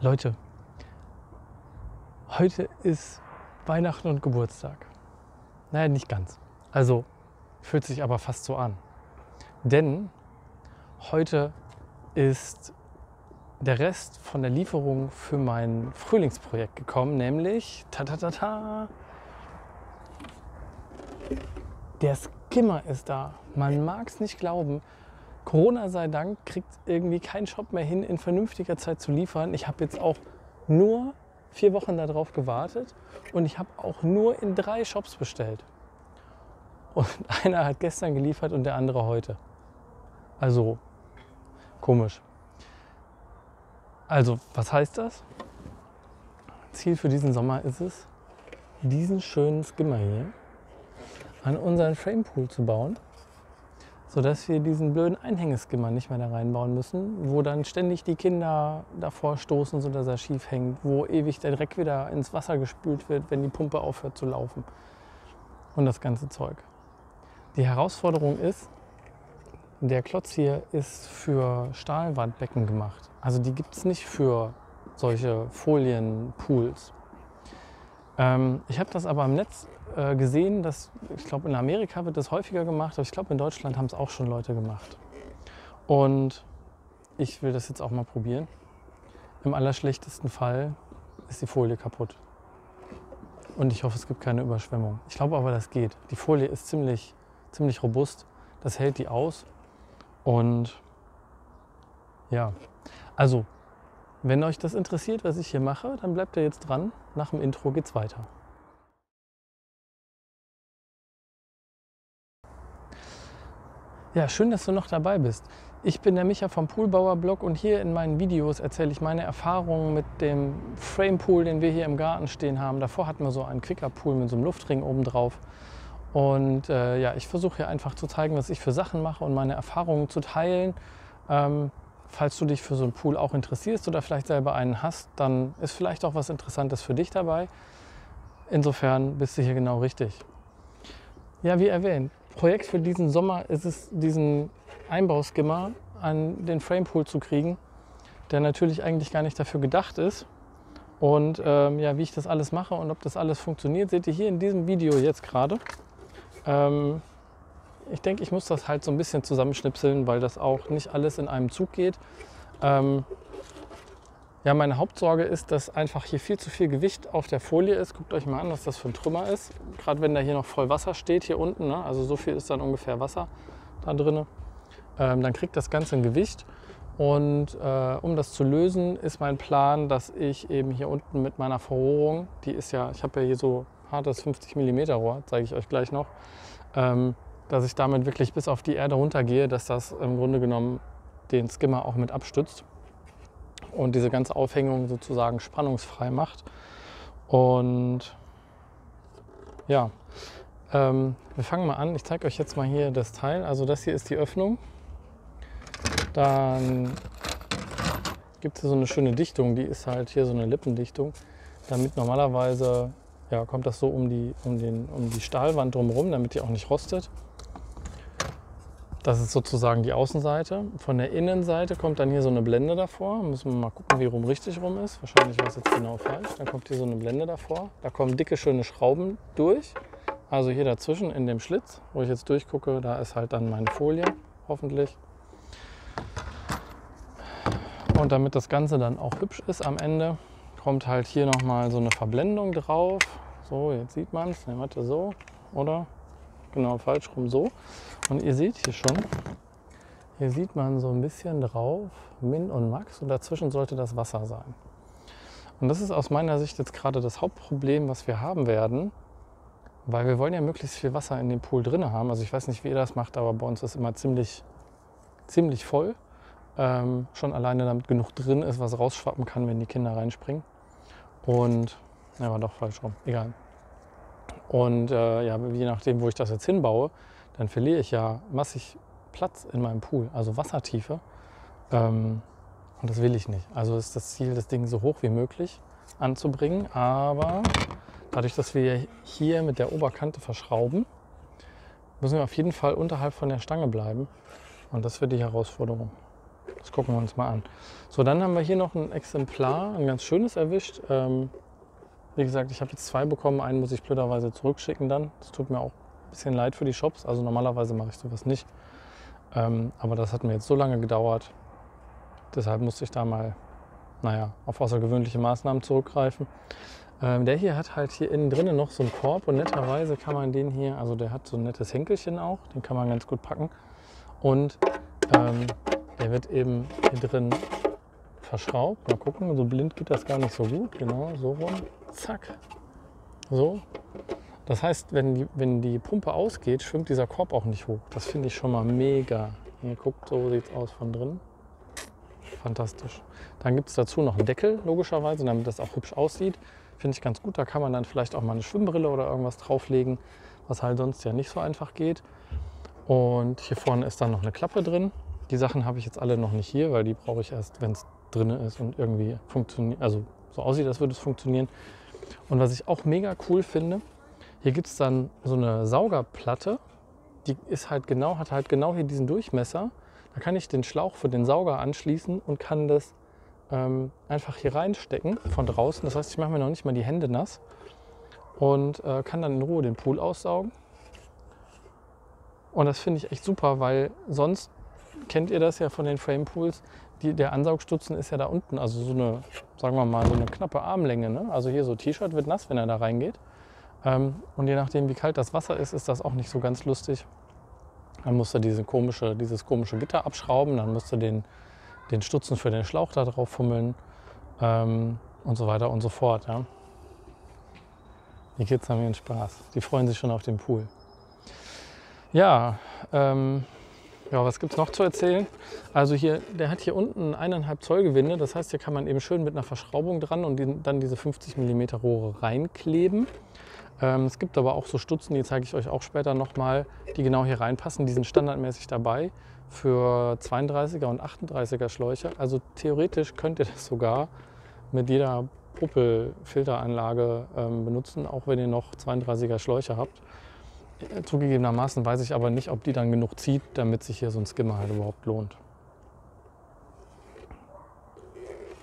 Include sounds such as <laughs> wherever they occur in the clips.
Leute, heute ist Weihnachten und Geburtstag. Naja, nicht ganz. Also fühlt sich aber fast so an. Denn heute ist der Rest von der Lieferung für mein Frühlingsprojekt gekommen, nämlich ta ta ta ta. Der Skimmer ist da. Man mag es nicht glauben. Corona sei Dank kriegt irgendwie kein Shop mehr hin, in vernünftiger Zeit zu liefern. Ich habe jetzt auch nur vier Wochen darauf gewartet und ich habe auch nur in drei Shops bestellt. Und <laughs> einer hat gestern geliefert und der andere heute. Also komisch. Also, was heißt das? Ziel für diesen Sommer ist es, diesen schönen Skimmer hier an unseren Framepool zu bauen sodass wir diesen blöden Einhängeskimmer nicht mehr da reinbauen müssen, wo dann ständig die Kinder davor stoßen, sodass er schief hängt, wo ewig der Dreck wieder ins Wasser gespült wird, wenn die Pumpe aufhört zu laufen und das ganze Zeug. Die Herausforderung ist, der Klotz hier ist für Stahlwandbecken gemacht. Also die gibt es nicht für solche Folienpools. Ähm, ich habe das aber im Netz äh, gesehen, dass ich glaube in Amerika wird das häufiger gemacht, aber ich glaube in Deutschland haben es auch schon Leute gemacht. Und ich will das jetzt auch mal probieren. Im allerschlechtesten Fall ist die Folie kaputt. Und ich hoffe, es gibt keine Überschwemmung. Ich glaube aber, das geht. Die Folie ist ziemlich, ziemlich robust. Das hält die aus. Und ja, also wenn euch das interessiert, was ich hier mache, dann bleibt ihr jetzt dran. Nach dem Intro geht's weiter. Ja, schön, dass du noch dabei bist. Ich bin der Micha vom Poolbauer Blog und hier in meinen Videos erzähle ich meine Erfahrungen mit dem Framepool, den wir hier im Garten stehen haben. Davor hatten wir so einen Quicker-Pool mit so einem Luftring oben drauf. Und äh, ja, ich versuche hier einfach zu zeigen, was ich für Sachen mache und meine Erfahrungen zu teilen. Ähm, falls du dich für so einen Pool auch interessierst oder vielleicht selber einen hast, dann ist vielleicht auch was Interessantes für dich dabei. Insofern bist du hier genau richtig. Ja, wie erwähnt, Projekt für diesen Sommer ist es, diesen Einbauskimmer an den Framepool zu kriegen, der natürlich eigentlich gar nicht dafür gedacht ist. Und ähm, ja, wie ich das alles mache und ob das alles funktioniert, seht ihr hier in diesem Video jetzt gerade. Ähm, ich denke, ich muss das halt so ein bisschen zusammenschnipseln, weil das auch nicht alles in einem Zug geht. Ähm, ja, meine Hauptsorge ist, dass einfach hier viel zu viel Gewicht auf der Folie ist. Guckt euch mal an, was das für ein Trümmer ist. Gerade wenn da hier noch voll Wasser steht, hier unten, ne? also so viel ist dann ungefähr Wasser da drin. Ähm, dann kriegt das Ganze ein Gewicht. Und äh, um das zu lösen, ist mein Plan, dass ich eben hier unten mit meiner Verrohrung, die ist ja, ich habe ja hier so hartes 50 mm Rohr, zeige ich euch gleich noch, ähm, dass ich damit wirklich bis auf die Erde runtergehe, dass das im Grunde genommen den Skimmer auch mit abstützt und diese ganze Aufhängung sozusagen spannungsfrei macht. Und ja, ähm, wir fangen mal an. Ich zeige euch jetzt mal hier das Teil. Also das hier ist die Öffnung. Dann gibt es hier so eine schöne Dichtung, die ist halt hier so eine Lippendichtung, damit normalerweise ja, kommt das so um die, um, den, um die Stahlwand drumherum, damit die auch nicht rostet. Das ist sozusagen die Außenseite. Von der Innenseite kommt dann hier so eine Blende davor. Müssen wir mal gucken, wie rum richtig rum ist. Wahrscheinlich war es jetzt genau falsch. Dann kommt hier so eine Blende davor. Da kommen dicke, schöne Schrauben durch. Also hier dazwischen in dem Schlitz, wo ich jetzt durchgucke, da ist halt dann meine Folie, hoffentlich. Und damit das Ganze dann auch hübsch ist am Ende, kommt halt hier nochmal so eine Verblendung drauf. So, jetzt sieht man es. Ne, warte, so, oder? Genau, falsch rum so. Und ihr seht hier schon, hier sieht man so ein bisschen drauf Min und Max und dazwischen sollte das Wasser sein. Und das ist aus meiner Sicht jetzt gerade das Hauptproblem, was wir haben werden, weil wir wollen ja möglichst viel Wasser in dem Pool drin haben. Also ich weiß nicht, wie ihr das macht, aber bei uns ist immer ziemlich, ziemlich voll. Ähm, schon alleine damit genug drin ist, was rausschwappen kann, wenn die Kinder reinspringen. Und, ja, war doch falsch rum, egal. Und äh, ja, je nachdem, wo ich das jetzt hinbaue, dann verliere ich ja massig Platz in meinem Pool, also Wassertiefe. Ähm, und das will ich nicht. Also ist das Ziel, das Ding so hoch wie möglich anzubringen. Aber dadurch, dass wir hier mit der Oberkante verschrauben, müssen wir auf jeden Fall unterhalb von der Stange bleiben. Und das wird die Herausforderung. Das gucken wir uns mal an. So, dann haben wir hier noch ein Exemplar, ein ganz schönes erwischt. Ähm, wie gesagt, ich habe jetzt zwei bekommen. Einen muss ich blöderweise zurückschicken dann. Das tut mir auch ein bisschen leid für die Shops. Also normalerweise mache ich sowas nicht. Ähm, aber das hat mir jetzt so lange gedauert. Deshalb musste ich da mal, naja, auf außergewöhnliche Maßnahmen zurückgreifen. Ähm, der hier hat halt hier innen drinnen noch so einen Korb und netterweise kann man den hier, also der hat so ein nettes Henkelchen auch, den kann man ganz gut packen. Und ähm, der wird eben hier drin verschraubt. Mal gucken, so blind geht das gar nicht so gut. Genau, so rum. Zack. So. Das heißt, wenn die, wenn die Pumpe ausgeht, schwimmt dieser Korb auch nicht hoch. Das finde ich schon mal mega. Hier guckt, so sieht es aus von drin. Fantastisch. Dann gibt es dazu noch einen Deckel, logischerweise, damit das auch hübsch aussieht. Finde ich ganz gut. Da kann man dann vielleicht auch mal eine Schwimmbrille oder irgendwas drauflegen, was halt sonst ja nicht so einfach geht. Und hier vorne ist dann noch eine Klappe drin. Die Sachen habe ich jetzt alle noch nicht hier, weil die brauche ich erst, wenn es drin ist und irgendwie funktioniert, also so aussieht, als würde es funktionieren. Und was ich auch mega cool finde, hier gibt es dann so eine Saugerplatte, die ist halt genau, hat halt genau hier diesen Durchmesser. Da kann ich den Schlauch für den Sauger anschließen und kann das ähm, einfach hier reinstecken von draußen. Das heißt, ich mache mir noch nicht mal die Hände nass und äh, kann dann in Ruhe den Pool aussaugen. Und das finde ich echt super, weil sonst kennt ihr das ja von den Frame Pools. Die, der Ansaugstutzen ist ja da unten, also so eine, sagen wir mal, so eine knappe Armlänge. Ne? Also hier so T-Shirt wird nass, wenn er da reingeht. Ähm, und je nachdem, wie kalt das Wasser ist, ist das auch nicht so ganz lustig. Dann musst du diese komische, dieses komische Gitter abschrauben, dann musst du den, den Stutzen für den Schlauch da drauf fummeln ähm, und so weiter und so fort. Ja. Die Kids haben ihren Spaß. Die freuen sich schon auf den Pool. Ja, ähm, ja, was gibt es noch zu erzählen? Also hier, der hat hier unten eineinhalb Zoll Gewinde. Das heißt, hier kann man eben schön mit einer Verschraubung dran und die, dann diese 50 mm Rohre reinkleben. Ähm, es gibt aber auch so Stutzen, die zeige ich euch auch später nochmal, die genau hier reinpassen. Die sind standardmäßig dabei für 32er und 38er Schläuche. Also theoretisch könnt ihr das sogar mit jeder Puppelfilteranlage ähm, benutzen, auch wenn ihr noch 32er Schläuche habt. Zugegebenermaßen weiß ich aber nicht, ob die dann genug zieht, damit sich hier so ein Skimmer halt überhaupt lohnt.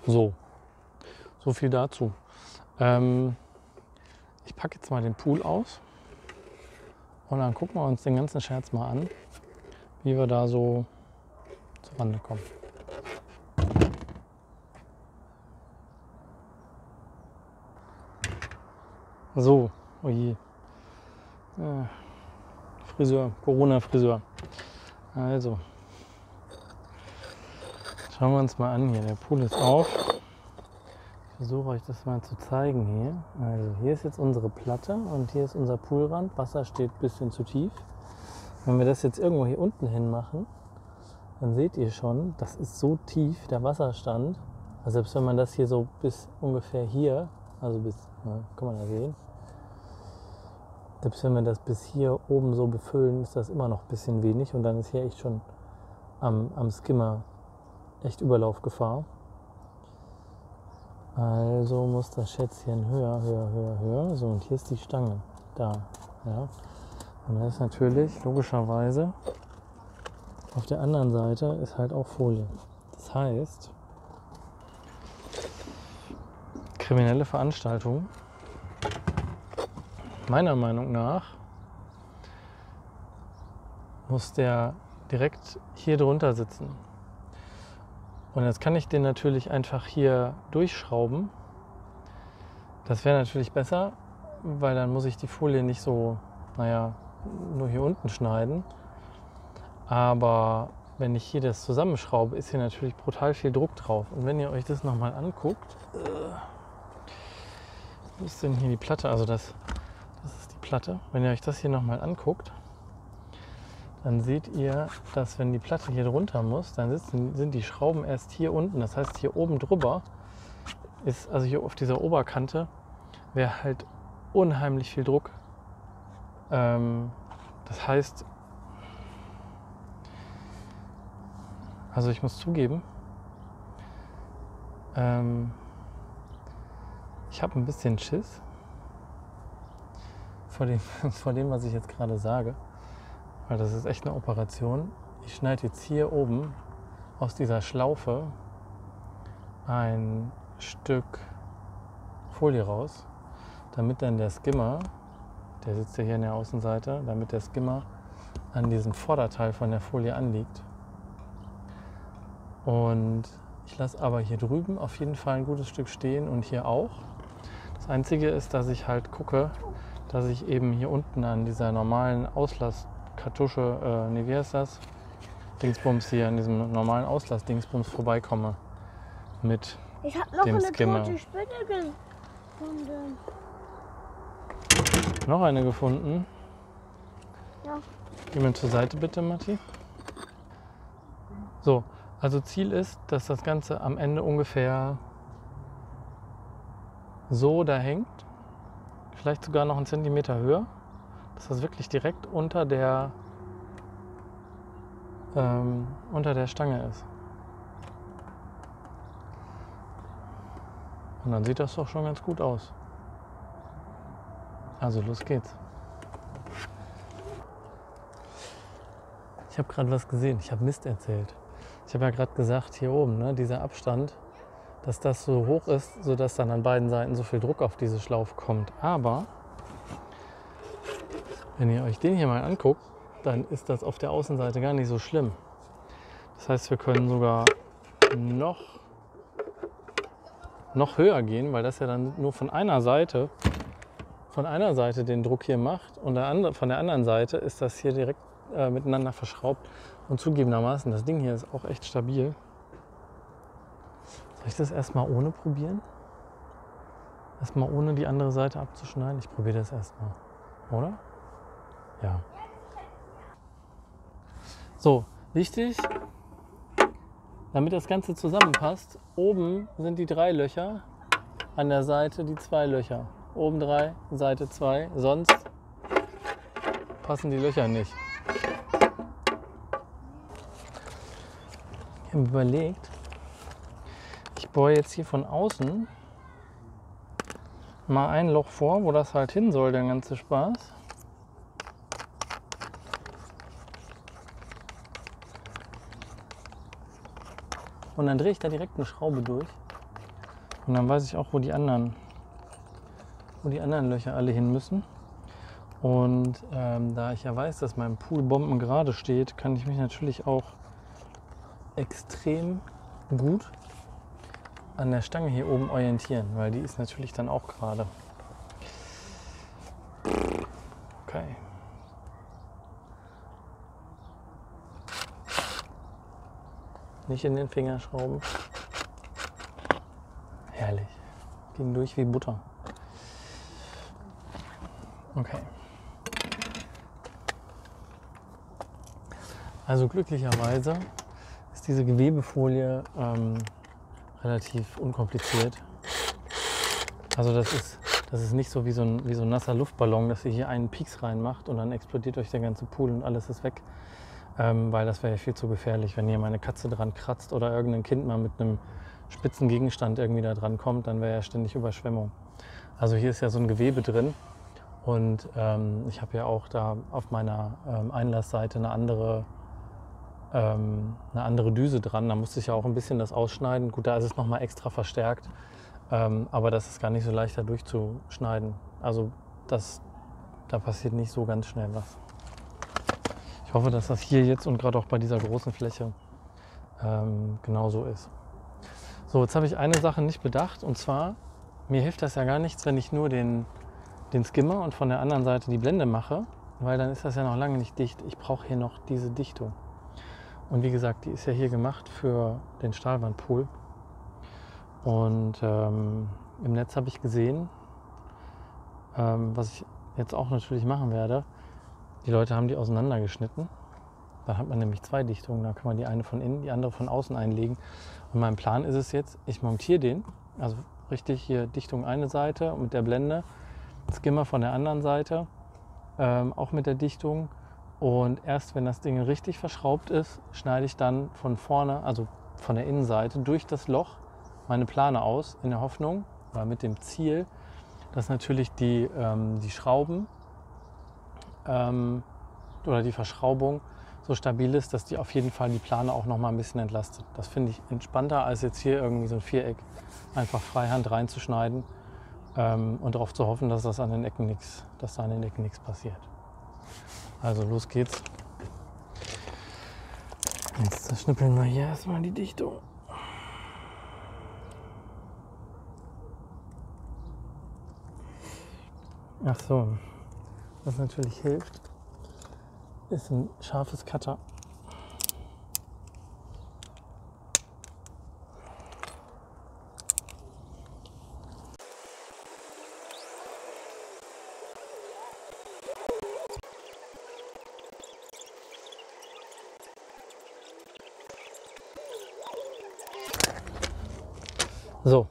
So, so viel dazu. Ähm, ich packe jetzt mal den Pool aus und dann gucken wir uns den ganzen Scherz mal an, wie wir da so zur Rande kommen. So, oh je. Friseur, Corona-Friseur. Also, schauen wir uns mal an hier. Der Pool ist auf. Ich versuche euch das mal zu zeigen hier. Also hier ist jetzt unsere Platte und hier ist unser Poolrand. Wasser steht ein bisschen zu tief. Wenn wir das jetzt irgendwo hier unten hin machen, dann seht ihr schon, das ist so tief, der Wasserstand. Also selbst wenn man das hier so bis ungefähr hier, also bis, na, kann man ja sehen, selbst wenn wir das bis hier oben so befüllen, ist das immer noch ein bisschen wenig und dann ist hier echt schon am, am Skimmer echt Überlaufgefahr. Also muss das Schätzchen höher, höher, höher, höher. So, und hier ist die Stange. Da. Ja. Und das ist natürlich logischerweise auf der anderen Seite ist halt auch Folie. Das heißt, kriminelle Veranstaltung meiner Meinung nach muss der direkt hier drunter sitzen. Und jetzt kann ich den natürlich einfach hier durchschrauben. Das wäre natürlich besser, weil dann muss ich die Folie nicht so, naja, nur hier unten schneiden. Aber wenn ich hier das zusammenschraube, ist hier natürlich brutal viel Druck drauf. Und wenn ihr euch das nochmal anguckt, äh, wo ist denn hier die Platte? Also das Platte. Wenn ihr euch das hier nochmal anguckt, dann seht ihr, dass wenn die Platte hier drunter muss, dann sitzen, sind die Schrauben erst hier unten. Das heißt, hier oben drüber ist, also hier auf dieser Oberkante, wäre halt unheimlich viel Druck. Ähm, das heißt, also ich muss zugeben, ähm, ich habe ein bisschen Schiss, vor dem, <laughs> vor dem, was ich jetzt gerade sage. Weil das ist echt eine Operation. Ich schneide jetzt hier oben aus dieser Schlaufe ein Stück Folie raus, damit dann der Skimmer, der sitzt ja hier in der Außenseite, damit der Skimmer an diesem Vorderteil von der Folie anliegt. Und ich lasse aber hier drüben auf jeden Fall ein gutes Stück stehen und hier auch. Das Einzige ist, dass ich halt gucke, dass ich eben hier unten an dieser normalen Auslasskartusche, äh, nee, wie heißt das? Dingsbums hier, an diesem normalen Auslass-Dingsbums vorbeikomme. Mit Ich habe noch Dem eine Skimmer. tote Spinne gefunden. noch eine gefunden. Ja. Geh mir zur Seite bitte, Matti. So, also Ziel ist, dass das Ganze am Ende ungefähr so da hängt. Vielleicht sogar noch einen Zentimeter höher. Dass das wirklich direkt unter der, ähm, unter der Stange ist. Und dann sieht das doch schon ganz gut aus. Also los geht's. Ich habe gerade was gesehen. Ich habe Mist erzählt. Ich habe ja gerade gesagt, hier oben, ne, dieser Abstand, dass das so hoch ist, sodass dann an beiden Seiten so viel Druck auf diese Schlaufe kommt. Aber wenn ihr euch den hier mal anguckt, dann ist das auf der Außenseite gar nicht so schlimm. Das heißt, wir können sogar noch, noch höher gehen, weil das ja dann nur von einer Seite von einer Seite den Druck hier macht und der andere, von der anderen Seite ist das hier direkt äh, miteinander verschraubt. Und zugegebenermaßen, das Ding hier ist auch echt stabil. Soll ich das erstmal ohne probieren? Erstmal ohne die andere Seite abzuschneiden? Ich probiere das erstmal. Oder? Ja. So, wichtig, damit das Ganze zusammenpasst, oben sind die drei Löcher, an der Seite die zwei Löcher. Oben drei, Seite zwei, sonst passen die Löcher nicht. Ich habe überlegt, bohre jetzt hier von außen mal ein Loch vor, wo das halt hin soll, der ganze Spaß. Und dann drehe ich da direkt eine Schraube durch. Und dann weiß ich auch, wo die anderen, wo die anderen Löcher alle hin müssen. Und ähm, da ich ja weiß, dass mein Pool Bomben gerade steht, kann ich mich natürlich auch extrem gut an der Stange hier oben orientieren, weil die ist natürlich dann auch gerade. Okay. Nicht in den Finger schrauben. Herrlich. Ging durch wie Butter. Okay. Also glücklicherweise ist diese Gewebefolie ähm, relativ unkompliziert. Also das ist, das ist nicht so wie so, ein, wie so ein nasser Luftballon, dass ihr hier einen Pieks reinmacht und dann explodiert euch der ganze Pool und alles ist weg. Ähm, weil das wäre ja viel zu gefährlich. Wenn hier meine Katze dran kratzt oder irgendein Kind mal mit einem spitzen Gegenstand irgendwie da dran kommt, dann wäre ja ständig Überschwemmung. Also hier ist ja so ein Gewebe drin und ähm, ich habe ja auch da auf meiner ähm, Einlassseite eine andere, ähm, eine andere Düse dran. Da musste ich ja auch ein bisschen das ausschneiden. Gut, da ist es nochmal extra verstärkt, ähm, aber das ist gar nicht so leicht da durchzuschneiden. Also das, da passiert nicht so ganz schnell was. Ich hoffe, dass das hier jetzt und gerade auch bei dieser großen Fläche ähm, genauso ist. So, jetzt habe ich eine Sache nicht bedacht und zwar, mir hilft das ja gar nichts, wenn ich nur den, den Skimmer und von der anderen Seite die Blende mache, weil dann ist das ja noch lange nicht dicht. Ich brauche hier noch diese Dichtung. Und wie gesagt, die ist ja hier gemacht für den Stahlwandpool. Und ähm, im Netz habe ich gesehen, ähm, was ich jetzt auch natürlich machen werde, die Leute haben die auseinandergeschnitten. Dann hat man nämlich zwei Dichtungen. Da kann man die eine von innen, die andere von außen einlegen. Und mein Plan ist es jetzt, ich montiere den, also richtig hier Dichtung eine Seite mit der Blende, Skimmer von der anderen Seite, ähm, auch mit der Dichtung. Und erst wenn das Ding richtig verschraubt ist, schneide ich dann von vorne, also von der Innenseite, durch das Loch meine Plane aus, in der Hoffnung, oder mit dem Ziel, dass natürlich die, ähm, die Schrauben ähm, oder die Verschraubung so stabil ist, dass die auf jeden Fall die Plane auch noch mal ein bisschen entlastet. Das finde ich entspannter, als jetzt hier irgendwie so ein Viereck einfach freihand reinzuschneiden ähm, und darauf zu hoffen, dass, das an den Ecken nix, dass da an den Ecken nichts passiert. Also los geht's. Jetzt schnippeln wir hier erstmal die Dichtung. Ach so, was natürlich hilft, ist ein scharfes Cutter. So,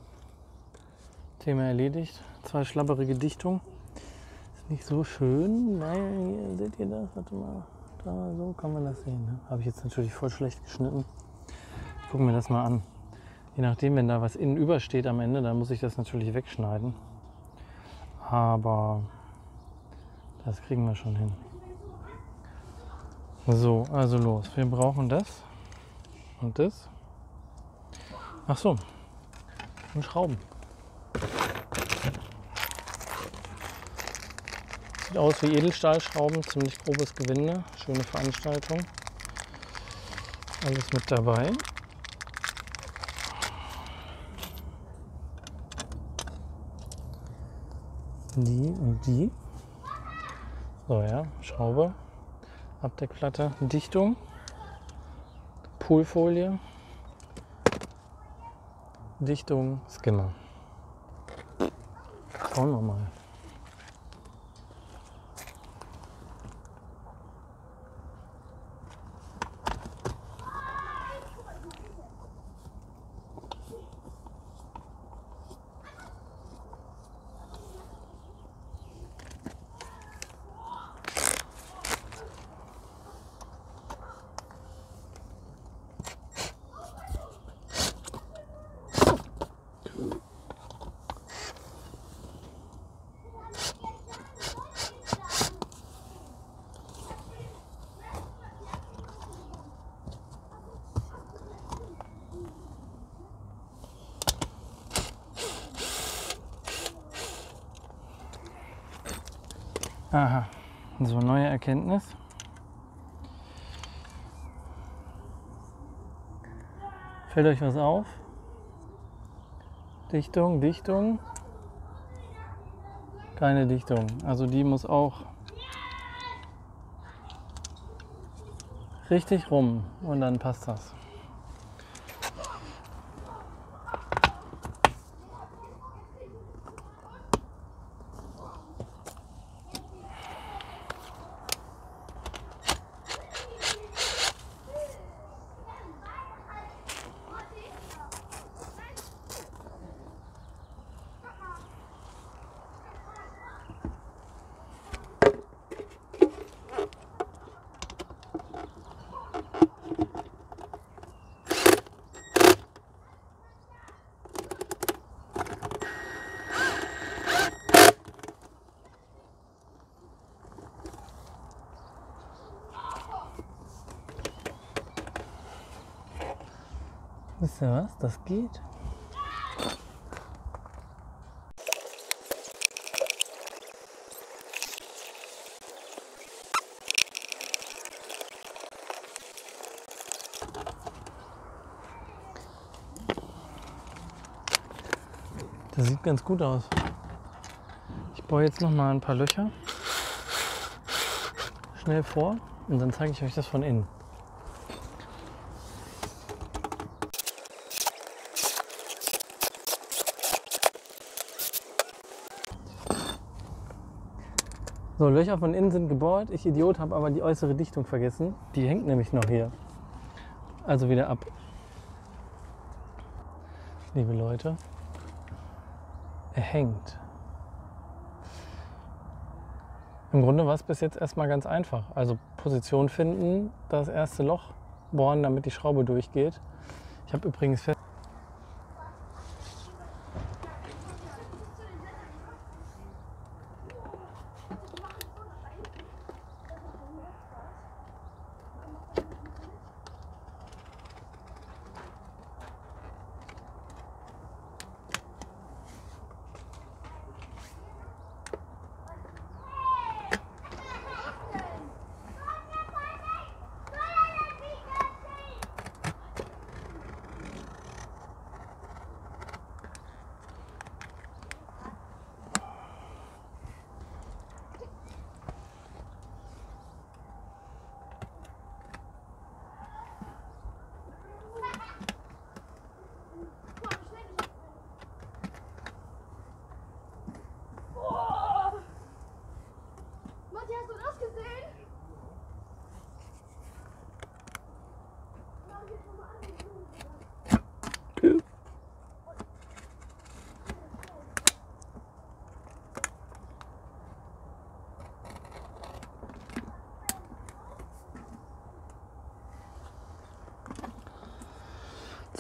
Thema erledigt. Zwei schlabberige Dichtungen. Ist nicht so schön, weil, hier, seht ihr das? Warte mal, da, so kann man das sehen. Ne? Habe ich jetzt natürlich voll schlecht geschnitten. Gucken wir das mal an. Je nachdem, wenn da was innen übersteht am Ende, dann muss ich das natürlich wegschneiden. Aber das kriegen wir schon hin. So, also los. Wir brauchen das und das. Ach so, und Schrauben. Sieht aus wie Edelstahlschrauben, ziemlich grobes Gewinde, schöne Veranstaltung. Alles mit dabei. Die und die. So ja, Schraube, Abdeckplatte, Dichtung, Poolfolie, Dichtung, Skimmer. Schauen wir mal. Aha, so neue Erkenntnis. Fällt euch was auf? Dichtung, Dichtung. Keine Dichtung. Also die muss auch richtig rum und dann passt das. Wisst ihr was? Das geht. Das sieht ganz gut aus. Ich baue jetzt noch mal ein paar Löcher schnell vor und dann zeige ich euch das von innen. So, Löcher von innen sind gebohrt. Ich Idiot habe aber die äußere Dichtung vergessen. Die hängt nämlich noch hier. Also wieder ab. Liebe Leute, er hängt. Im Grunde war es bis jetzt erstmal ganz einfach. Also Position finden, das erste Loch bohren, damit die Schraube durchgeht. Ich habe übrigens fest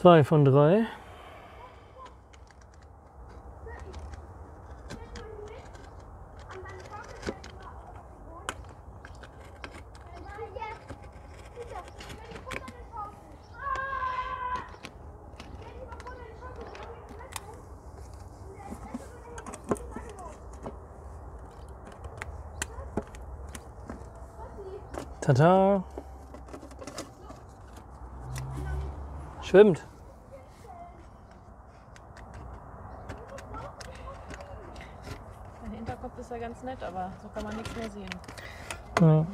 Zwei von drei. Tata. Schwimmt. Der Hinterkopf ist ja ganz nett, aber so kann man nichts mehr sehen. Ja.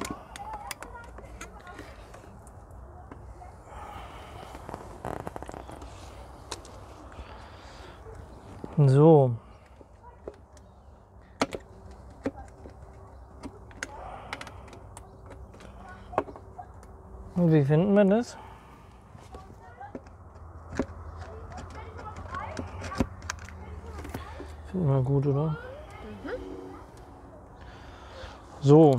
So. Wie finden wir das? Finden wir gut, oder? So.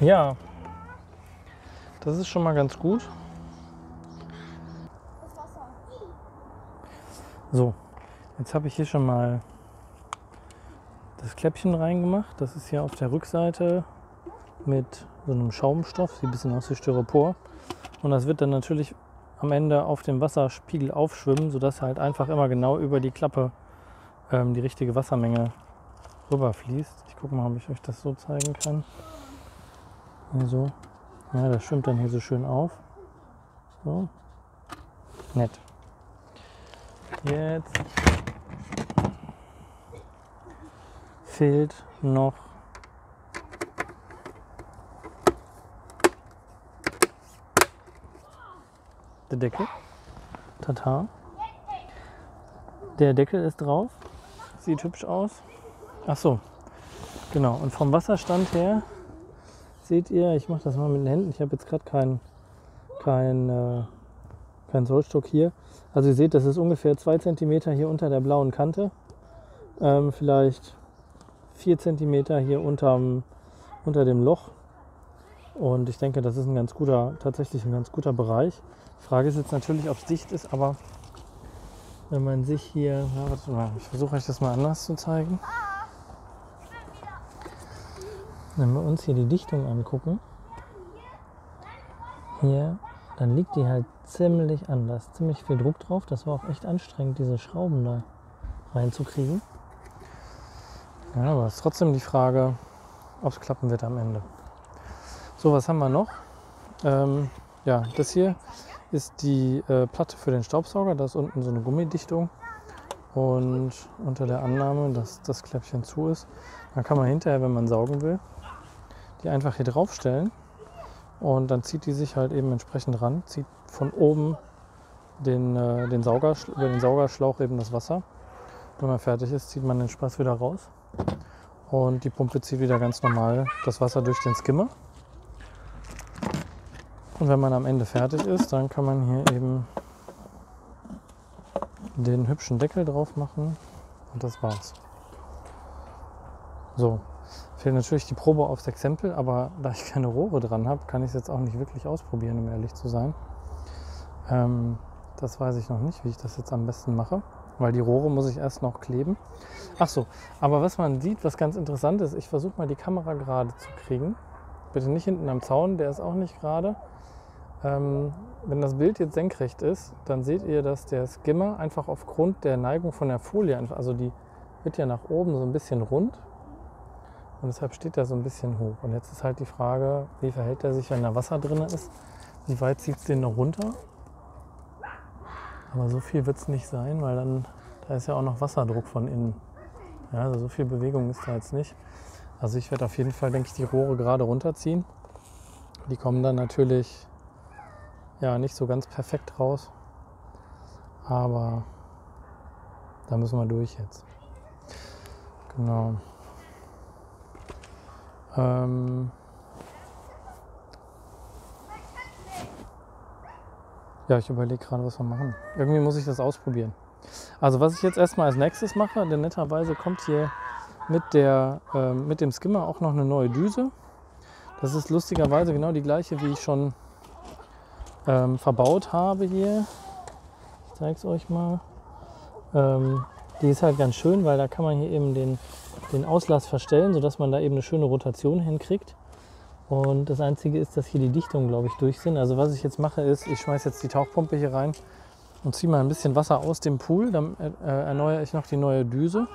Ja, das ist schon mal ganz gut. So, jetzt habe ich hier schon mal das Kläppchen reingemacht. Das ist hier auf der Rückseite mit so einem Schaumstoff, sieht ein bisschen aus wie Styropor. Und das wird dann natürlich am Ende auf dem Wasserspiegel aufschwimmen, sodass halt einfach immer genau über die Klappe ähm, die richtige Wassermenge rüberfließt. Ich gucke mal, ob ich euch das so zeigen kann. Hier so. Ja, das schwimmt dann hier so schön auf. So. Nett. Jetzt fehlt noch der Deckel. Tata. Der Deckel ist drauf. Sieht hübsch aus. Ach so. Genau. Und vom Wasserstand her seht ihr, ich mache das mal mit den Händen. Ich habe jetzt gerade keinen kein, äh, kein Zollstock hier. Also ihr seht, das ist ungefähr 2 cm hier unter der blauen Kante. Ähm, vielleicht 4 cm hier unterm, unter dem Loch. Und ich denke, das ist ein ganz guter, tatsächlich ein ganz guter Bereich. Die Frage ist jetzt natürlich, ob es dicht ist, aber wenn man sich hier, ja, warte mal, ich versuche euch das mal anders zu zeigen. Wenn wir uns hier die Dichtung angucken, hier, dann liegt die halt ziemlich anders. Ziemlich viel Druck drauf. Das war auch echt anstrengend, diese Schrauben da reinzukriegen. Ja, aber es ist trotzdem die Frage, ob es klappen wird am Ende. So, was haben wir noch? Ähm, ja, das hier ist die äh, Platte für den Staubsauger. Da ist unten so eine Gummidichtung. Und unter der Annahme, dass das Kläppchen zu ist, dann kann man hinterher, wenn man saugen will, die einfach hier drauf stellen. Und dann zieht die sich halt eben entsprechend ran, zieht von oben den, äh, den Sauger, über den Saugerschlauch eben das Wasser. Wenn man fertig ist, zieht man den Spaß wieder raus. Und die Pumpe zieht wieder ganz normal das Wasser durch den Skimmer. Und wenn man am Ende fertig ist, dann kann man hier eben den hübschen Deckel drauf machen und das war's. So, fehlt natürlich die Probe aufs Exempel, aber da ich keine Rohre dran habe, kann ich es jetzt auch nicht wirklich ausprobieren, um ehrlich zu sein. Ähm, das weiß ich noch nicht, wie ich das jetzt am besten mache, weil die Rohre muss ich erst noch kleben. Ach so, aber was man sieht, was ganz interessant ist, ich versuche mal die Kamera gerade zu kriegen. Bitte nicht hinten am Zaun, der ist auch nicht gerade. Ähm, wenn das Bild jetzt senkrecht ist, dann seht ihr, dass der Skimmer einfach aufgrund der Neigung von der Folie, also die wird ja nach oben so ein bisschen rund und deshalb steht er so ein bisschen hoch. Und jetzt ist halt die Frage, wie verhält er sich, wenn da Wasser drin ist? Wie weit zieht es den noch runter? Aber so viel wird es nicht sein, weil dann, da ist ja auch noch Wasserdruck von innen. Ja, also so viel Bewegung ist da jetzt nicht. Also ich werde auf jeden Fall, denke ich, die Rohre gerade runterziehen. Die kommen dann natürlich ja nicht so ganz perfekt raus. Aber da müssen wir durch jetzt. Genau. Ähm Ja, ich überlege gerade, was wir machen. Irgendwie muss ich das ausprobieren. Also was ich jetzt erstmal als nächstes mache, denn netterweise kommt hier mit, der, äh, mit dem Skimmer auch noch eine neue Düse. Das ist lustigerweise genau die gleiche, wie ich schon ähm, verbaut habe hier. Ich zeige es euch mal. Ähm, die ist halt ganz schön, weil da kann man hier eben den, den Auslass verstellen, sodass man da eben eine schöne Rotation hinkriegt. Und das Einzige ist, dass hier die Dichtungen, glaube ich, durch sind. Also was ich jetzt mache, ist, ich schmeiße jetzt die Tauchpumpe hier rein und ziehe mal ein bisschen Wasser aus dem Pool. Dann äh, erneuere ich noch die neue Düse.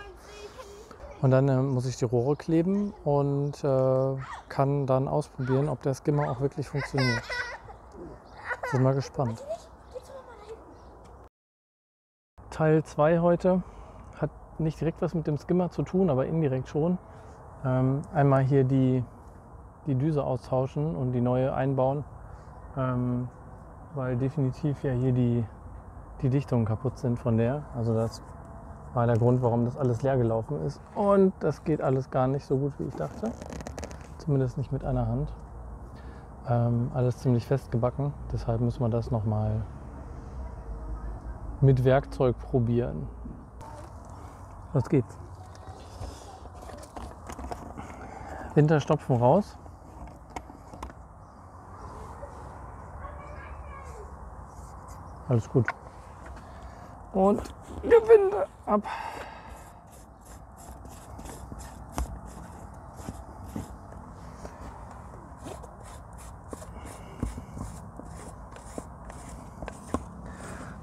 Und dann äh, muss ich die Rohre kleben und äh, kann dann ausprobieren, ob der Skimmer auch wirklich funktioniert. Bin mal gespannt. Teil 2 heute hat nicht direkt was mit dem Skimmer zu tun, aber indirekt schon. Ähm, einmal hier die, die Düse austauschen und die neue einbauen, ähm, weil definitiv ja hier die, die Dichtungen kaputt sind von der. Also das war der Grund, warum das alles leer gelaufen ist. Und das geht alles gar nicht so gut, wie ich dachte. Zumindest nicht mit einer Hand. Ähm, alles ziemlich festgebacken. Deshalb müssen wir das nochmal mit Werkzeug probieren. Los geht's. Winterstopfen raus. Alles gut. Und Gewinde ab.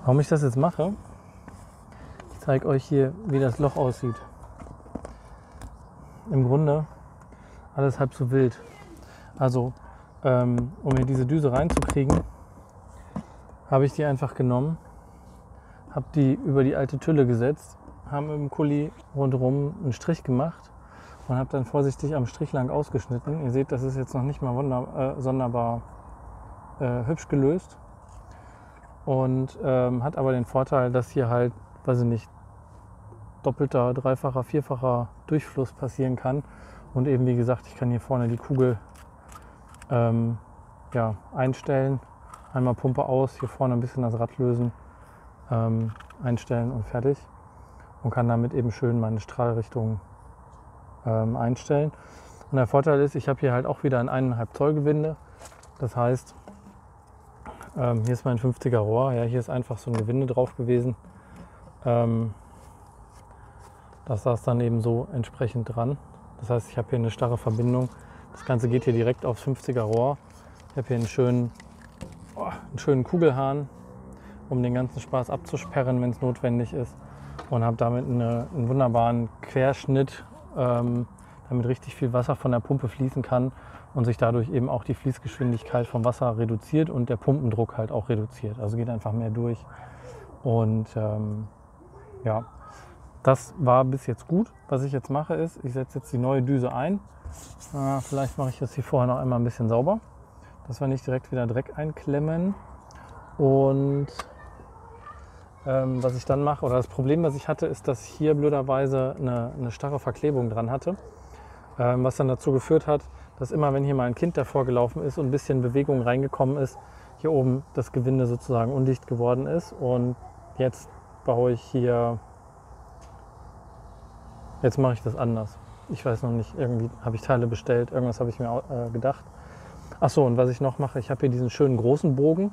Warum ich das jetzt mache, ich zeige euch hier, wie das Loch aussieht. Im Grunde alles halb so wild. Also, ähm, um hier diese Düse reinzukriegen, habe ich die einfach genommen, habe die über die alte Tülle gesetzt, haben im Kuli rundherum einen Strich gemacht und habe dann vorsichtig am Strich lang ausgeschnitten. Ihr seht, das ist jetzt noch nicht mal wunder, äh, sonderbar äh, hübsch gelöst und ähm, hat aber den Vorteil, dass hier halt, weiß ich nicht, doppelter, dreifacher, vierfacher Durchfluss passieren kann. Und eben wie gesagt, ich kann hier vorne die Kugel ähm, ja, einstellen, einmal Pumpe aus, hier vorne ein bisschen das Rad lösen, ähm, einstellen und fertig. Und kann damit eben schön meine Strahlrichtung ähm, einstellen. Und der Vorteil ist, ich habe hier halt auch wieder ein 1,5 Zoll Gewinde. Das heißt, ähm, hier ist mein 50er Rohr. Ja, hier ist einfach so ein Gewinde drauf gewesen. Ähm, das saß dann eben so entsprechend dran. Das heißt, ich habe hier eine starre Verbindung. Das Ganze geht hier direkt aufs 50er Rohr. Ich habe hier einen schönen, einen schönen Kugelhahn, um den ganzen Spaß abzusperren, wenn es notwendig ist. Und habe damit eine, einen wunderbaren Querschnitt, ähm, damit richtig viel Wasser von der Pumpe fließen kann und sich dadurch eben auch die Fließgeschwindigkeit vom Wasser reduziert und der Pumpendruck halt auch reduziert. Also geht einfach mehr durch. Und ähm, ja, das war bis jetzt gut. Was ich jetzt mache ist, ich setze jetzt die neue Düse ein. Äh, vielleicht mache ich das hier vorher noch einmal ein bisschen sauber, dass wir nicht direkt wieder Dreck einklemmen. Und ähm, was ich dann mache, oder das Problem, was ich hatte, ist, dass hier blöderweise eine, eine starre Verklebung dran hatte, ähm, was dann dazu geführt hat, dass immer, wenn hier mal ein Kind davor gelaufen ist und ein bisschen Bewegung reingekommen ist, hier oben das Gewinde sozusagen undicht geworden ist. Und jetzt baue ich hier, jetzt mache ich das anders. Ich weiß noch nicht, irgendwie habe ich Teile bestellt, irgendwas habe ich mir äh, gedacht. Achso, und was ich noch mache, ich habe hier diesen schönen großen Bogen.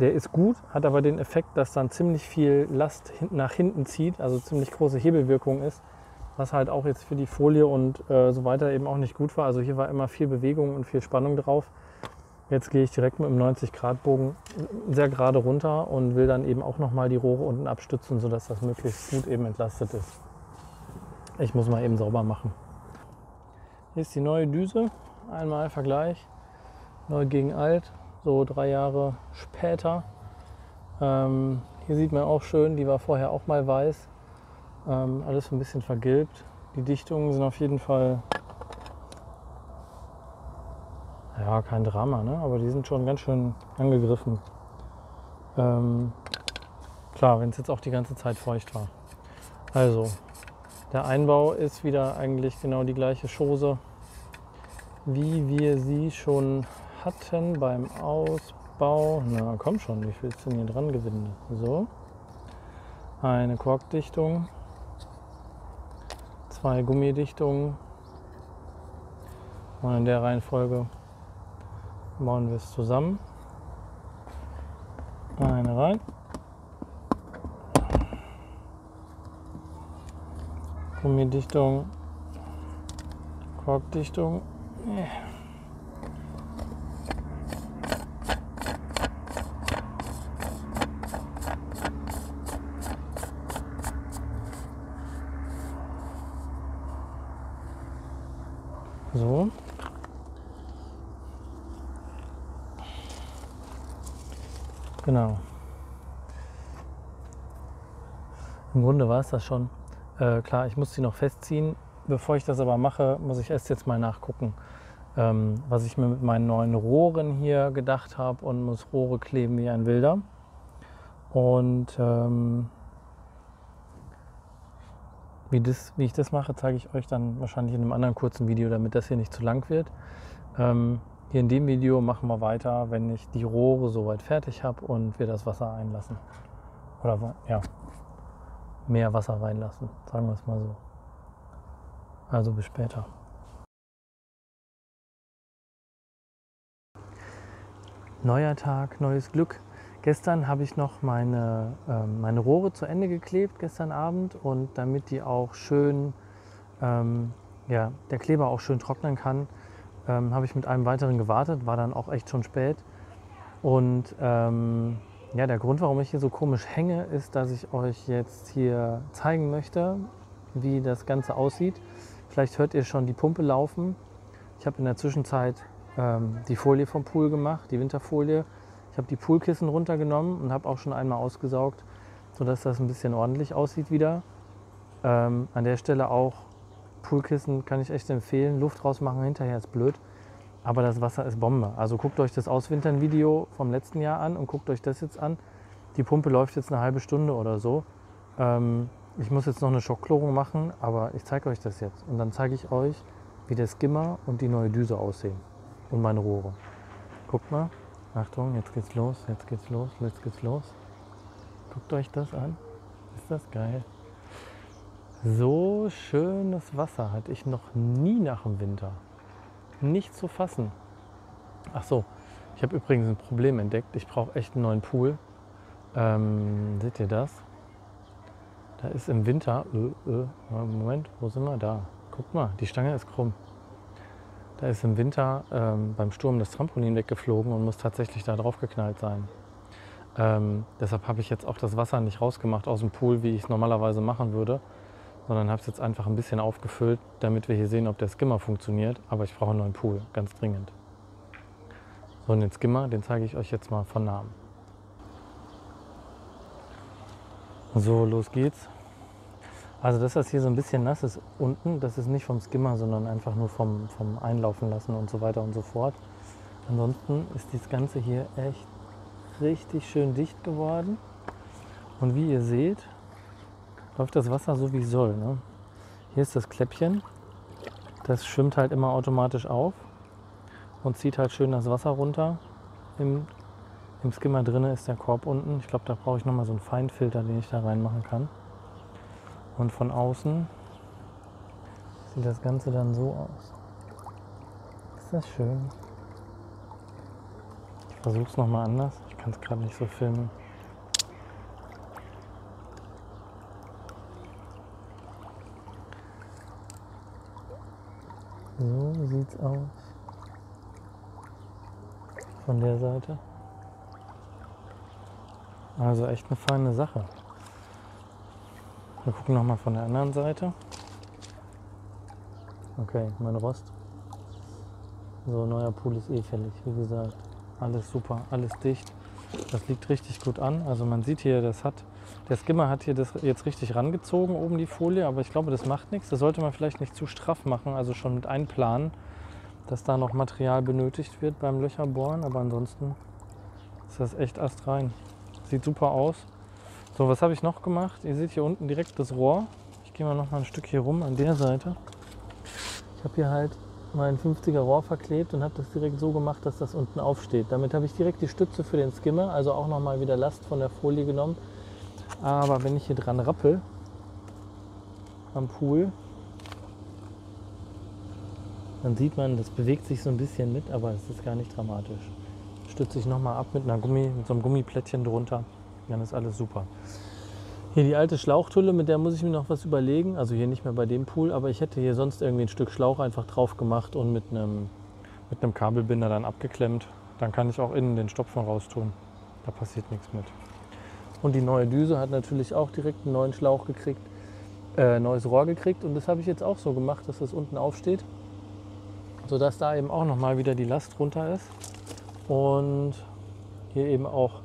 Der ist gut, hat aber den Effekt, dass dann ziemlich viel Last nach hinten zieht, also ziemlich große Hebelwirkung ist was halt auch jetzt für die Folie und äh, so weiter eben auch nicht gut war. Also hier war immer viel Bewegung und viel Spannung drauf. Jetzt gehe ich direkt mit dem 90-Grad-Bogen sehr gerade runter und will dann eben auch nochmal die Rohre unten abstützen, sodass das möglichst gut eben entlastet ist. Ich muss mal eben sauber machen. Hier ist die neue Düse. Einmal Vergleich. Neu gegen alt. So drei Jahre später. Ähm, hier sieht man auch schön, die war vorher auch mal weiß. Ähm, alles ein bisschen vergilbt. Die Dichtungen sind auf jeden Fall ja kein Drama, ne? aber die sind schon ganz schön angegriffen. Ähm, klar, wenn es jetzt auch die ganze Zeit feucht war. Also, der Einbau ist wieder eigentlich genau die gleiche Chose, wie wir sie schon hatten beim Ausbau. Na komm schon, wie viel ist denn hier dran Gewinde? So. Eine Korkdichtung. Zwei Gummidichtungen. Und in der Reihenfolge bauen wir es zusammen. Eine rein. Gummidichtung, Korkdichtung. So. Genau. Im Grunde war es das schon. Äh, klar, ich muss sie noch festziehen. Bevor ich das aber mache, muss ich erst jetzt mal nachgucken, ähm, was ich mir mit meinen neuen Rohren hier gedacht habe und muss Rohre kleben wie ein Wilder. Und ähm, wie, das, wie ich das mache, zeige ich euch dann wahrscheinlich in einem anderen kurzen Video, damit das hier nicht zu lang wird. Ähm, hier in dem Video machen wir weiter, wenn ich die Rohre soweit fertig habe und wir das Wasser einlassen. Oder ja, mehr Wasser reinlassen, sagen wir es mal so. Also bis später. Neuer Tag, neues Glück. Gestern habe ich noch meine, äh, meine Rohre zu Ende geklebt, gestern Abend. Und damit die auch schön, ähm, ja, der Kleber auch schön trocknen kann, ähm, habe ich mit einem weiteren gewartet. War dann auch echt schon spät. Und ähm, ja, der Grund, warum ich hier so komisch hänge, ist, dass ich euch jetzt hier zeigen möchte, wie das Ganze aussieht. Vielleicht hört ihr schon die Pumpe laufen. Ich habe in der Zwischenzeit ähm, die Folie vom Pool gemacht, die Winterfolie. Ich habe die Poolkissen runtergenommen und habe auch schon einmal ausgesaugt, sodass das ein bisschen ordentlich aussieht wieder. Ähm, an der Stelle auch Poolkissen kann ich echt empfehlen. Luft rausmachen hinterher ist blöd. Aber das Wasser ist Bombe. Also guckt euch das Auswintern-Video vom letzten Jahr an und guckt euch das jetzt an. Die Pumpe läuft jetzt eine halbe Stunde oder so. Ähm, ich muss jetzt noch eine Schockkloring machen, aber ich zeige euch das jetzt. Und dann zeige ich euch, wie der Skimmer und die neue Düse aussehen. Und meine Rohre. Guckt mal. Achtung, jetzt geht's los, jetzt geht's los, jetzt geht's los. Guckt euch das an. Ist das geil? So schönes Wasser hatte ich noch nie nach dem Winter nicht zu fassen. Ach so, ich habe übrigens ein Problem entdeckt. Ich brauche echt einen neuen Pool. Ähm, seht ihr das? Da ist im Winter, äh, äh, Moment, wo sind wir da? Guckt mal, die Stange ist krumm. Da ist im Winter ähm, beim Sturm das Trampolin weggeflogen und muss tatsächlich da drauf geknallt sein. Ähm, deshalb habe ich jetzt auch das Wasser nicht rausgemacht aus dem Pool, wie ich es normalerweise machen würde, sondern habe es jetzt einfach ein bisschen aufgefüllt, damit wir hier sehen, ob der Skimmer funktioniert. Aber ich brauche einen neuen Pool, ganz dringend. So, und den Skimmer, den zeige ich euch jetzt mal von Namen. So, los geht's. Also das hier so ein bisschen nass ist unten, das ist nicht vom Skimmer, sondern einfach nur vom, vom Einlaufen lassen und so weiter und so fort. Ansonsten ist das Ganze hier echt richtig schön dicht geworden. Und wie ihr seht, läuft das Wasser so wie soll. Ne? Hier ist das Kläppchen. Das schwimmt halt immer automatisch auf und zieht halt schön das Wasser runter. Im, im Skimmer drin ist der Korb unten. Ich glaube, da brauche ich nochmal so einen Feinfilter, den ich da reinmachen kann. Und von außen sieht das Ganze dann so aus. Ist das schön? Ich versuche es nochmal anders. Ich kann es gerade nicht so filmen. So sieht's aus. Von der Seite. Also echt eine feine Sache. Wir gucken nochmal von der anderen Seite. Okay, mein Rost. So, neuer Pool ist eh fällig, wie gesagt. Alles super, alles dicht. Das liegt richtig gut an. Also man sieht hier, das hat der Skimmer hat hier das jetzt richtig rangezogen, oben die Folie, aber ich glaube, das macht nichts. Das sollte man vielleicht nicht zu straff machen, also schon mit einplanen, dass da noch Material benötigt wird beim Löcherbohren. Aber ansonsten ist das echt astrein. Sieht super aus. So, was habe ich noch gemacht? Ihr seht hier unten direkt das Rohr. Ich gehe mal noch mal ein Stück hier rum an der Seite. Ich habe hier halt mein 50er Rohr verklebt und habe das direkt so gemacht, dass das unten aufsteht. Damit habe ich direkt die Stütze für den Skimmer, also auch nochmal wieder Last von der Folie genommen. Aber wenn ich hier dran rappel am Pool, dann sieht man, das bewegt sich so ein bisschen mit, aber es ist gar nicht dramatisch. Stütze ich nochmal ab mit, einer Gummi, mit so einem Gummiplättchen drunter, dann ist alles super. Hier die alte Schlauchtulle, mit der muss ich mir noch was überlegen. Also hier nicht mehr bei dem Pool, aber ich hätte hier sonst irgendwie ein Stück Schlauch einfach drauf gemacht und mit einem, mit einem Kabelbinder dann abgeklemmt. Dann kann ich auch innen den Stopfen raustun. Da passiert nichts mit. Und die neue Düse hat natürlich auch direkt einen neuen Schlauch gekriegt, äh, neues Rohr gekriegt. Und das habe ich jetzt auch so gemacht, dass das unten aufsteht, sodass da eben auch nochmal wieder die Last runter ist. Und hier eben auch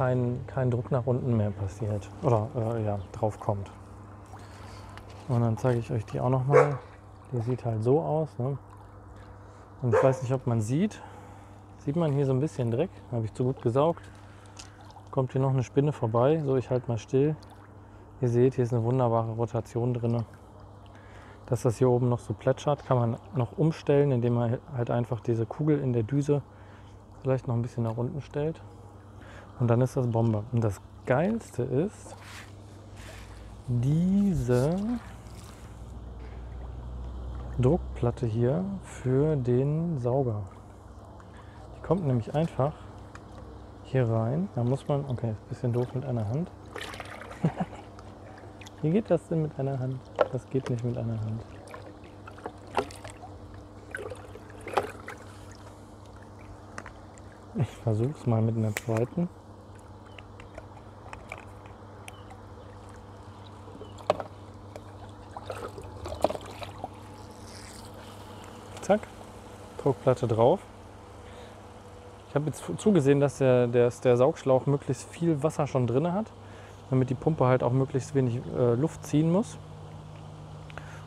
kein, kein Druck nach unten mehr passiert oder äh, ja, drauf kommt. Und dann zeige ich euch die auch nochmal. Die sieht halt so aus. Ne? Und ich weiß nicht, ob man sieht. Sieht man hier so ein bisschen Dreck? Habe ich zu gut gesaugt. Kommt hier noch eine Spinne vorbei. So, ich halte mal still. Ihr seht, hier ist eine wunderbare Rotation drin. Dass das hier oben noch so plätschert, kann man noch umstellen, indem man halt einfach diese Kugel in der Düse vielleicht noch ein bisschen nach unten stellt. Und dann ist das Bombe. Und das Geilste ist, diese Druckplatte hier für den Sauger. Die kommt nämlich einfach hier rein. Da muss man, okay, ist ein bisschen doof mit einer Hand. <laughs> Wie geht das denn mit einer Hand? Das geht nicht mit einer Hand. Ich versuche es mal mit einer zweiten. Zack, Druckplatte drauf. Ich habe jetzt zugesehen, dass der, der, der Saugschlauch möglichst viel Wasser schon drin hat, damit die Pumpe halt auch möglichst wenig äh, Luft ziehen muss.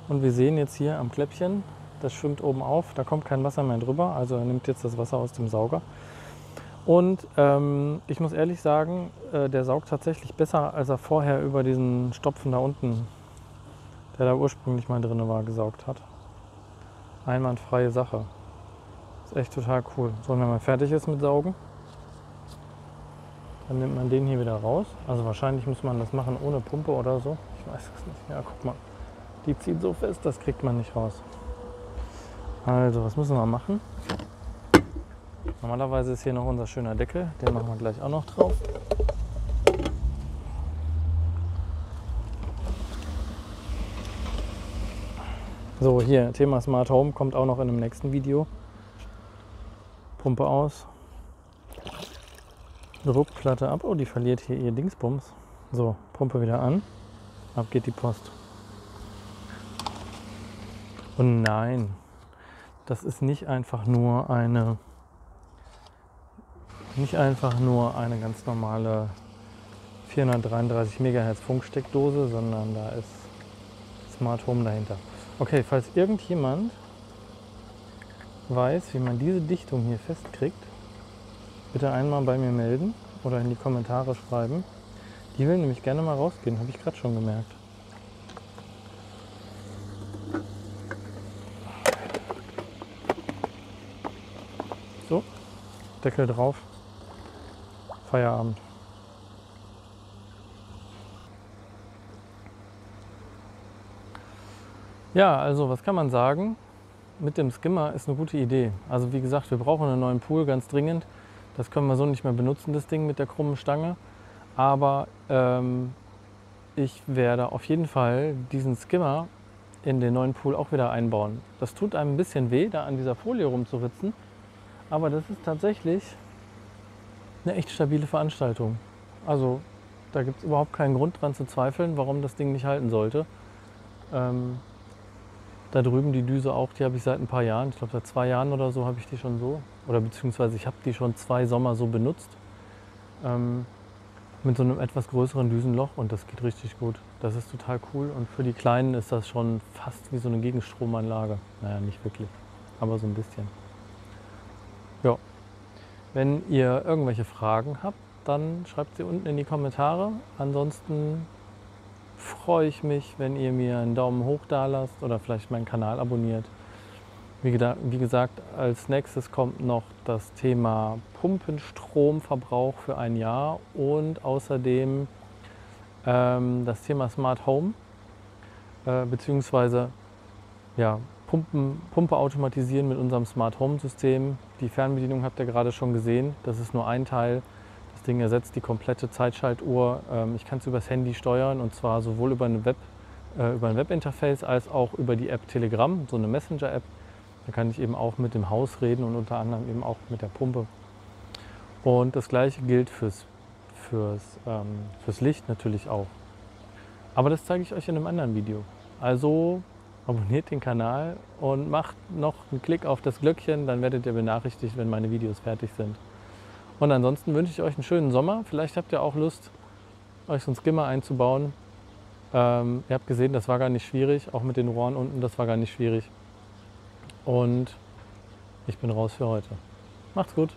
Und wir sehen jetzt hier am Kläppchen, das schwimmt oben auf, da kommt kein Wasser mehr drüber, also er nimmt jetzt das Wasser aus dem Sauger. Und ähm, ich muss ehrlich sagen, äh, der saugt tatsächlich besser, als er vorher über diesen Stopfen da unten, der da ursprünglich mal drin war, gesaugt hat einwandfreie Sache. Echt total cool. So, wenn man fertig ist mit Saugen, dann nimmt man den hier wieder raus. Also wahrscheinlich muss man das machen ohne Pumpe oder so. Ich weiß es nicht. Ja, guck mal. Die zieht so fest, das kriegt man nicht raus. Also, was müssen wir machen? Normalerweise ist hier noch unser schöner Deckel. Den machen wir gleich auch noch drauf. So, hier, Thema Smart Home kommt auch noch in einem nächsten Video. Pumpe aus. Druckplatte ab. Oh, die verliert hier ihr Dingsbums. So, Pumpe wieder an. Ab geht die Post. Und nein, das ist nicht einfach nur eine nicht einfach nur eine ganz normale 433 MHz Funksteckdose, sondern da ist Smart Home dahinter. Okay, falls irgendjemand weiß, wie man diese Dichtung hier festkriegt, bitte einmal bei mir melden oder in die Kommentare schreiben. Die will nämlich gerne mal rausgehen, habe ich gerade schon gemerkt. So, Deckel drauf, Feierabend. Ja, also was kann man sagen? Mit dem Skimmer ist eine gute Idee. Also wie gesagt, wir brauchen einen neuen Pool ganz dringend. Das können wir so nicht mehr benutzen, das Ding mit der krummen Stange. Aber ähm, ich werde auf jeden Fall diesen Skimmer in den neuen Pool auch wieder einbauen. Das tut einem ein bisschen weh, da an dieser Folie rumzuritzen. Aber das ist tatsächlich eine echt stabile Veranstaltung. Also da gibt es überhaupt keinen Grund dran zu zweifeln, warum das Ding nicht halten sollte. Ähm, da drüben die Düse auch, die habe ich seit ein paar Jahren, ich glaube seit zwei Jahren oder so habe ich die schon so. Oder beziehungsweise ich habe die schon zwei Sommer so benutzt. Ähm, mit so einem etwas größeren Düsenloch und das geht richtig gut. Das ist total cool und für die Kleinen ist das schon fast wie so eine Gegenstromanlage. Naja, nicht wirklich, aber so ein bisschen. Ja, wenn ihr irgendwelche Fragen habt, dann schreibt sie unten in die Kommentare. Ansonsten freue ich mich, wenn ihr mir einen Daumen hoch da lasst oder vielleicht meinen Kanal abonniert. Wie, gesagt, als nächstes kommt noch das Thema Pumpenstromverbrauch für ein Jahr und außerdem ähm, das Thema Smart Home, äh, beziehungsweise ja, Pumpe automatisieren mit unserem Smart Home System. Die Fernbedienung habt ihr gerade schon gesehen. Das ist nur ein Teil. Ding ersetzt die komplette Zeitschaltuhr. Ähm, ich kann es übers Handy steuern und zwar sowohl über, eine Web, äh, über ein Webinterface als auch über die App Telegram, so eine Messenger-App. Da kann ich eben auch mit dem Haus reden und unter anderem eben auch mit der Pumpe. Und das gleiche gilt fürs, fürs, ähm, fürs Licht natürlich auch. Aber das zeige ich euch in einem anderen Video. Also abonniert den Kanal und macht noch einen Klick auf das Glöckchen, dann werdet ihr benachrichtigt, wenn meine Videos fertig sind. Und ansonsten wünsche ich euch einen schönen Sommer. Vielleicht habt ihr auch Lust, euch so einen Skimmer einzubauen. Ähm, ihr habt gesehen, das war gar nicht schwierig, auch mit den Rohren unten, das war gar nicht schwierig. Und ich bin raus für heute. Macht's gut.